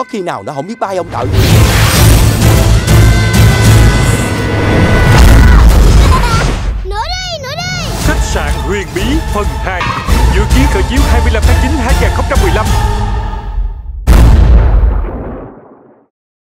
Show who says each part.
Speaker 1: Có khi nào nó không biết bay không trời?
Speaker 2: Nữa đi, nữa đi.
Speaker 3: Khách sạn Huyền Bí phần 2 Dự kiến khởi chiếu 25 tháng